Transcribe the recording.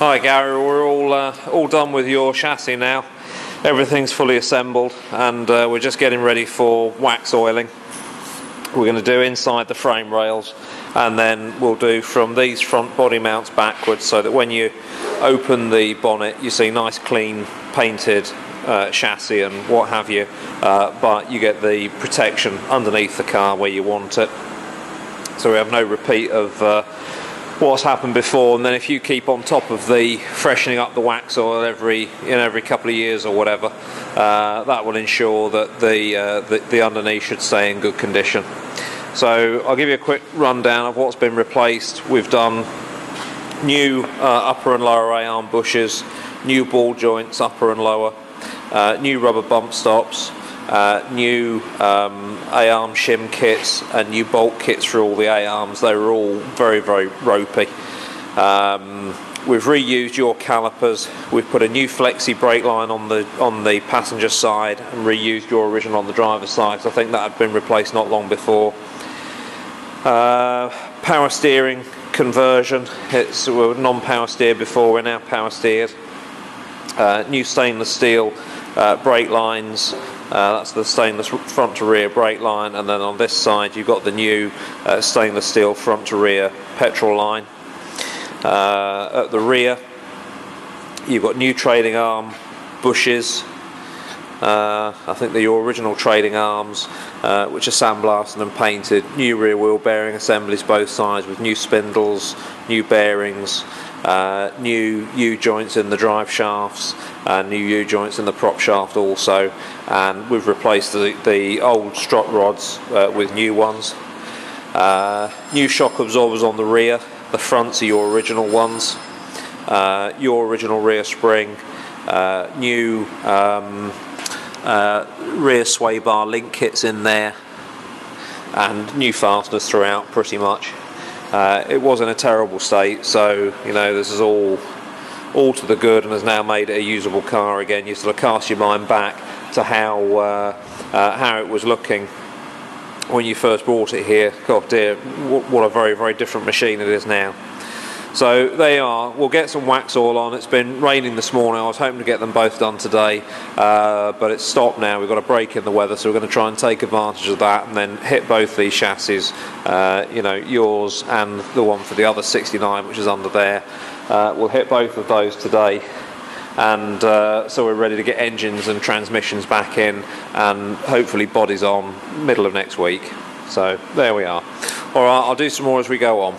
Hi Gary, we're all uh, all done with your chassis now. Everything's fully assembled and uh, we're just getting ready for wax oiling. We're going to do inside the frame rails and then we'll do from these front body mounts backwards so that when you open the bonnet you see nice clean painted uh, chassis and what have you uh, but you get the protection underneath the car where you want it so we have no repeat of uh, what's happened before and then if you keep on top of the freshening up the wax oil every in every couple of years or whatever uh, that will ensure that the, uh, the, the underneath should stay in good condition. So I'll give you a quick rundown of what's been replaced. We've done new uh, upper and lower A arm bushes new ball joints upper and lower uh, new rubber bump stops uh, new um, A-arm shim kits and new bolt kits for all the A-arms. They were all very, very ropey. Um, we've reused your calipers. We've put a new flexi brake line on the on the passenger side and reused your original on the driver's side. So I think that had been replaced not long before. Uh, power steering conversion. It's we non-power steer before. We're now power steered. Uh, new stainless steel uh, brake lines. Uh, that's the stainless front to rear brake line, and then on this side you've got the new uh, stainless steel front to rear petrol line. Uh, at the rear, you've got new trailing arm bushes. Uh, I think your original trailing arms, uh, which are sandblasted and painted. New rear wheel bearing assemblies both sides with new spindles, new bearings, uh, new U joints in the drive shafts, and new U joints in the prop shaft also, and we've replaced the, the old strut rods uh, with new ones. Uh, new shock absorbers on the rear, the fronts are your original ones, uh, your original rear spring, new um, uh, rear sway bar link kits in there, and new fasteners throughout pretty much. Uh, it was in a terrible state, so you know this is all all to the good and has now made it a usable car again. You sort of cast your mind back to how uh, uh, how it was looking when you first brought it here. God dear, what a very very different machine it is now. So they are. We'll get some wax oil on. It's been raining this morning. I was hoping to get them both done today, uh, but it's stopped now. We've got a break in the weather, so we're going to try and take advantage of that and then hit both these chassis. Uh, you know, yours and the one for the other 69, which is under there. Uh, we'll hit both of those today and uh, so we're ready to get engines and transmissions back in and hopefully bodies on middle of next week so there we are all right i'll do some more as we go on